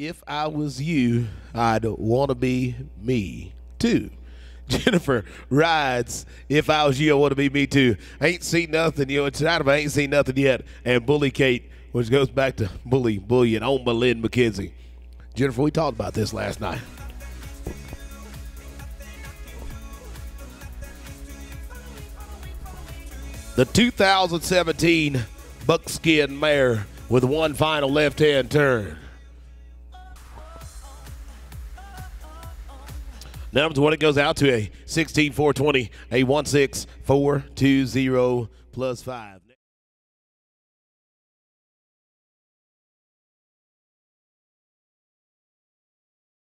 if I was you, I'd want to be me too. Jennifer rides. If I was you, I want to be me too. Ain't seen nothing, you know. Tonight, I ain't seen nothing yet. And Bully Kate, which goes back to Bully Bullion on Lynn McKenzie. Jennifer, we talked about this last night. The 2017 Buckskin Mare with one final left hand turn. Numbers when it goes out to a 16 420, a 16420 plus 5.